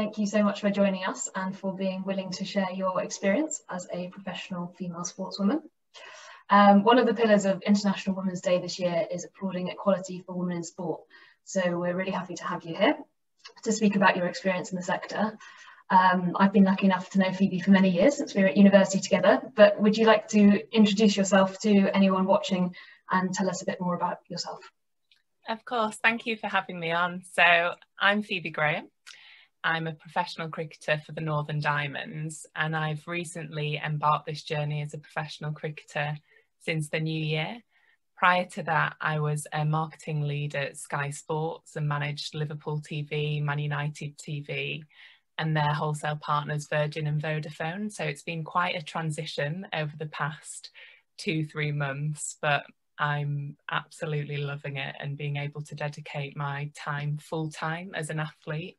Thank you so much for joining us and for being willing to share your experience as a professional female sportswoman. Um, one of the pillars of International Women's Day this year is applauding equality for women in sport. So we're really happy to have you here to speak about your experience in the sector. Um, I've been lucky enough to know Phoebe for many years since we were at university together, but would you like to introduce yourself to anyone watching and tell us a bit more about yourself? Of course, thank you for having me on. So I'm Phoebe Graham. I'm a professional cricketer for the Northern Diamonds and I've recently embarked this journey as a professional cricketer since the new year. Prior to that, I was a marketing lead at Sky Sports and managed Liverpool TV, Man United TV, and their wholesale partners Virgin and Vodafone. So it's been quite a transition over the past two, three months, but I'm absolutely loving it and being able to dedicate my time full time as an athlete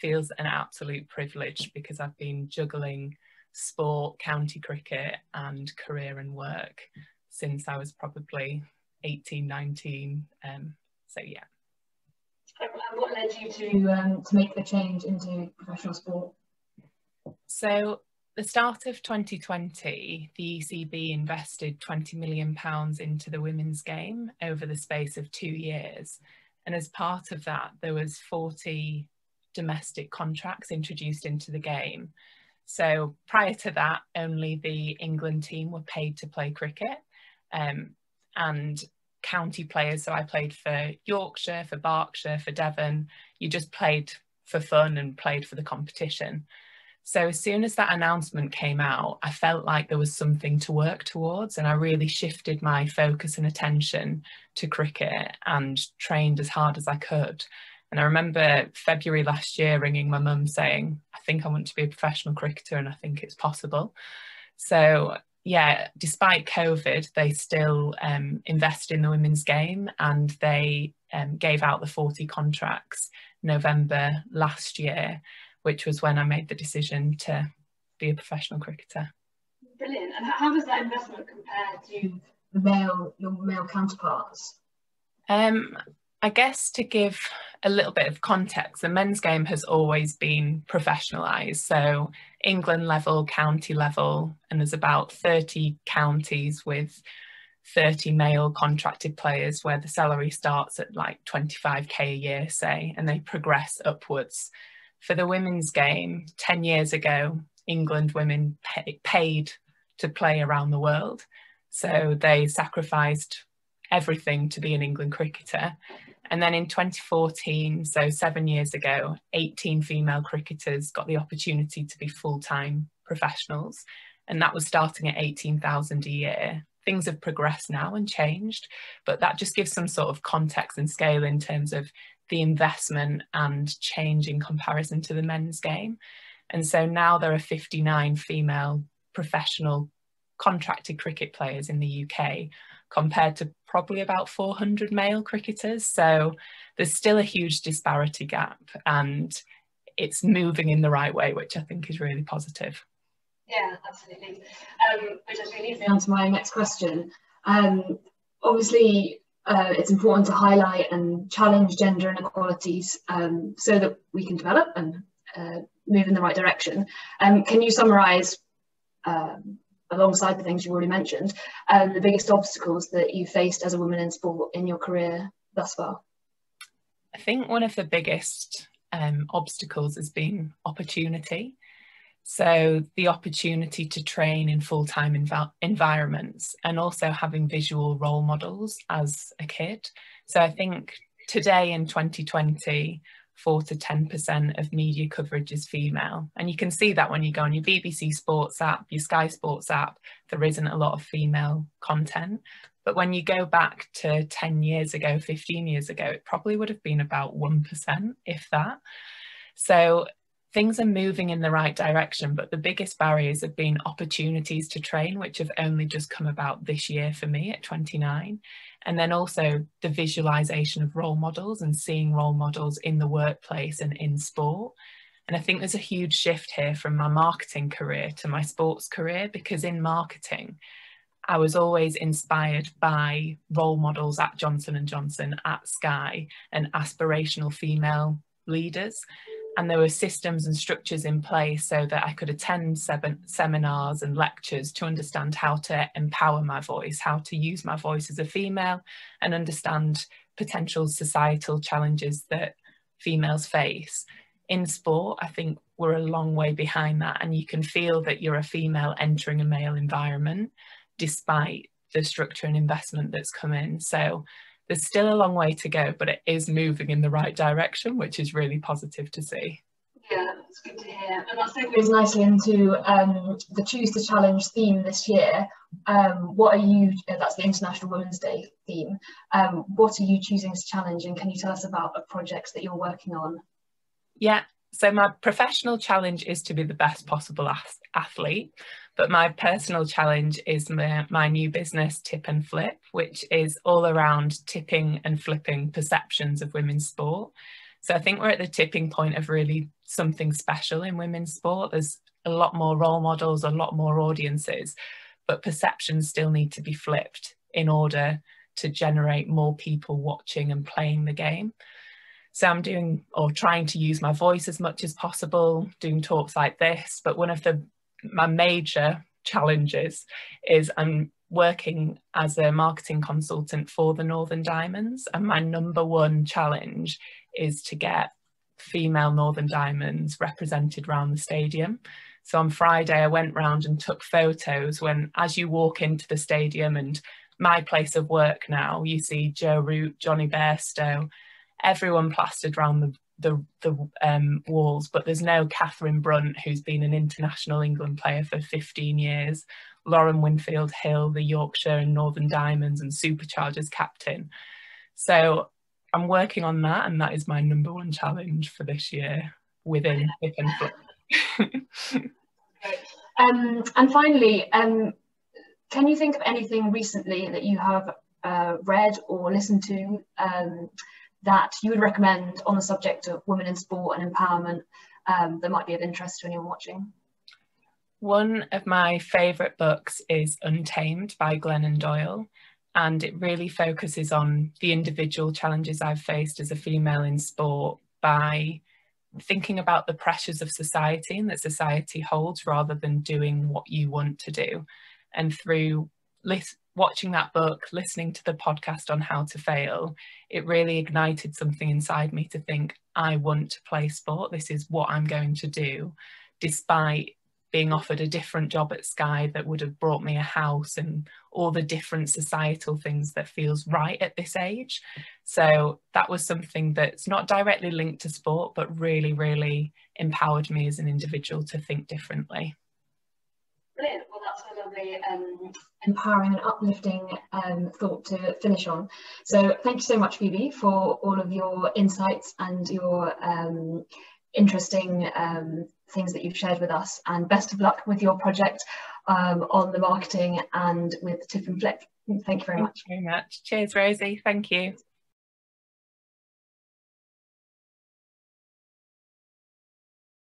feels an absolute privilege because I've been juggling sport, county cricket and career and work since I was probably 18, 19. Um, so yeah. And what led you to um, to make the change into professional sport? So the start of 2020, the ECB invested 20 million pounds into the women's game over the space of two years. And as part of that, there was 40 domestic contracts introduced into the game. So prior to that, only the England team were paid to play cricket um, and county players. So I played for Yorkshire, for Berkshire, for Devon. You just played for fun and played for the competition. So as soon as that announcement came out, I felt like there was something to work towards and I really shifted my focus and attention to cricket and trained as hard as I could. And I remember February last year ringing my mum saying, I think I want to be a professional cricketer and I think it's possible. So yeah, despite COVID, they still um, invested in the women's game and they um, gave out the 40 contracts November last year, which was when I made the decision to be a professional cricketer. Brilliant. And how does that investment compare to the male, your male counterparts? Um, I guess to give a little bit of context, the men's game has always been professionalised. So England level, county level, and there's about 30 counties with 30 male contracted players where the salary starts at like 25k a year, say, and they progress upwards. For the women's game, 10 years ago, England women pay, paid to play around the world. So they sacrificed everything to be an England cricketer. And then in 2014, so seven years ago, 18 female cricketers got the opportunity to be full-time professionals. And that was starting at 18,000 a year. Things have progressed now and changed, but that just gives some sort of context and scale in terms of the investment and change in comparison to the men's game. And so now there are 59 female professional contracted cricket players in the UK compared to probably about 400 male cricketers. So there's still a huge disparity gap and it's moving in the right way, which I think is really positive. Yeah, absolutely. Um, which actually leads me on to my next question. Um, obviously, uh, it's important to highlight and challenge gender inequalities um, so that we can develop and uh, move in the right direction. Um, can you summarise um, alongside the things you've already mentioned, um, the biggest obstacles that you faced as a woman in sport in your career thus far? I think one of the biggest um, obstacles has been opportunity. So the opportunity to train in full-time env environments and also having visual role models as a kid. So I think today in 2020, 4 to 10% of media coverage is female. And you can see that when you go on your BBC Sports app, your Sky Sports app, there isn't a lot of female content. But when you go back to 10 years ago, 15 years ago, it probably would have been about 1%, if that. So things are moving in the right direction, but the biggest barriers have been opportunities to train, which have only just come about this year for me at 29. And then also the visualization of role models and seeing role models in the workplace and in sport. And I think there's a huge shift here from my marketing career to my sports career because in marketing, I was always inspired by role models at Johnson & Johnson, at Sky and aspirational female leaders. And there were systems and structures in place so that I could attend seminars and lectures to understand how to empower my voice, how to use my voice as a female and understand potential societal challenges that females face. In sport, I think we're a long way behind that and you can feel that you're a female entering a male environment despite the structure and investment that's come in. So there's still a long way to go, but it is moving in the right direction, which is really positive to see. Yeah, it's good to hear. And that segues nicely into um, the Choose to Challenge theme this year. Um, what are you, uh, that's the International Women's Day theme. Um, what are you choosing to challenge and can you tell us about the projects that you're working on? Yeah, so my professional challenge is to be the best possible athlete. But my personal challenge is my, my new business, Tip and Flip, which is all around tipping and flipping perceptions of women's sport. So I think we're at the tipping point of really something special in women's sport. There's a lot more role models, a lot more audiences, but perceptions still need to be flipped in order to generate more people watching and playing the game. So I'm doing or trying to use my voice as much as possible, doing talks like this. But one of the my major challenges is I'm working as a marketing consultant for the Northern Diamonds, and my number one challenge is to get female Northern Diamonds represented around the stadium. So on Friday, I went round and took photos when, as you walk into the stadium and my place of work now, you see Joe Root, Jonny Bairstow, everyone plastered around the the, the um, walls, but there's no Catherine Brunt, who's been an international England player for 15 years, Lauren Winfield Hill, the Yorkshire and Northern Diamonds and Superchargers captain. So I'm working on that, and that is my number one challenge for this year within Tip and Flip. um, and finally, um, can you think of anything recently that you have uh, read or listened to um, that you would recommend on the subject of women in sport and empowerment um, that might be of interest to anyone watching? One of my favourite books is Untamed by Glennon Doyle, and it really focuses on the individual challenges I've faced as a female in sport by thinking about the pressures of society and that society holds rather than doing what you want to do. And through watching that book, listening to the podcast on how to fail, it really ignited something inside me to think, I want to play sport. This is what I'm going to do, despite being offered a different job at Sky that would have brought me a house and all the different societal things that feels right at this age. So that was something that's not directly linked to sport, but really, really empowered me as an individual to think differently. Brilliant. Well, that's a lovely, um, empowering and uplifting um, thought to finish on. So thank you so much, Phoebe, for all of your insights and your um, interesting um, things that you've shared with us. And best of luck with your project um, on the marketing and with Tip and Flip. Thank you very Thank much. You very much. Cheers, Rosie. Thank you.